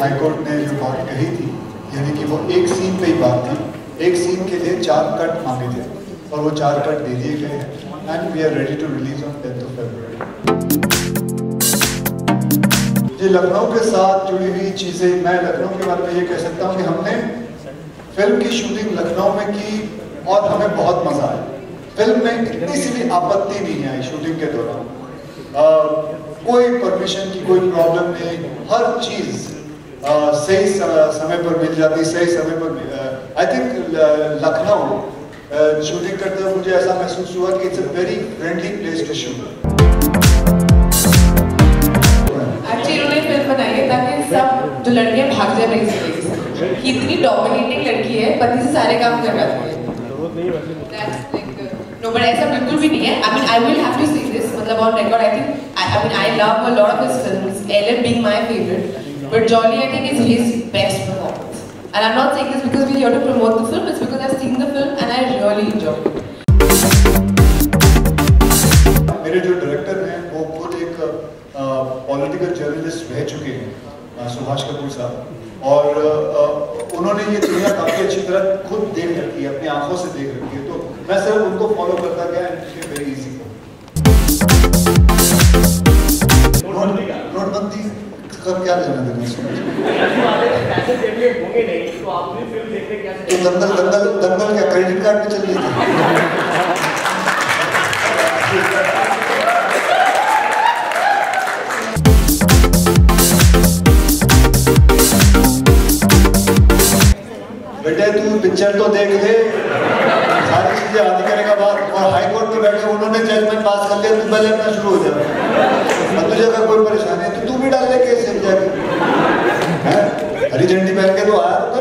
High court ने जो बात कही थी, यानी कि वो एक सीन पे ही बात थी। एक सीन के लिए चार कट मांगे थे और वो चार कट दे दिए गए हैं। And we are ready to release on tenth of February ये लखनऊ के साथ जुड़ी हुई चीज़ें, मैं लखनऊ के बारे में ये कह सकता हूँ कि हमने फ़िल्म की शूटिंग लखनऊ में की और हमें बहुत मज़ा आया। फ़िल्म में इतनी सी भी आपत्ति नहीं आई शूटिंग के दौरान। कोई परमिशन की कोई प्रॉब्लम नहीं, हर चीज़ सही समय पर मिल जाती, सही समय पर आई थिंक लखनऊ शूटिंग करते हुए मुझे ऐसा महसूस हुआ कि it's a very friendly place to shoot सब जो लड़कियाँ भाग जाए मेरी ज़िंदगी से। इतनी डोमिनेटिंग लड़की है, पति से सारे काम करवाती है। नो बट ऐसा बिल्कुल भी नहीं है। I mean I will have to see this मतलब on record I think I mean I love a lot of his films Alan being my favourite but Jolly I think is his best performance And I'm not saying this because we're here to promote the film, it's because I've seen the film and I really enjoyed it. मेरे जो director हैं वो खुद एक political journalist रह चुके हैं सुभाष कपूर साहब। और आ, उन्होंने ये दुनिया काफ़ी अच्छी तरह खुद देख रखी है अपनी आँखों से देख रखी है। तो मैं सिर्फ़ उनको फॉलो करता गया एंड वेरी इजी नोटबंदी। का क्या लेना देना तो दंगल दंगल दंगल क्या क्रेडिट कार्ड पे चल रही थी? बेटे, तू पिक्चर तो देख ले। सारी चीज़ें आदि के बाद और हाई कोर्ट में बैठे उन्होंने जजमेंट पास कर लिया, तू पहले अपना शुरू हो जा। अब तुझे अगर कोई परेशानी declarado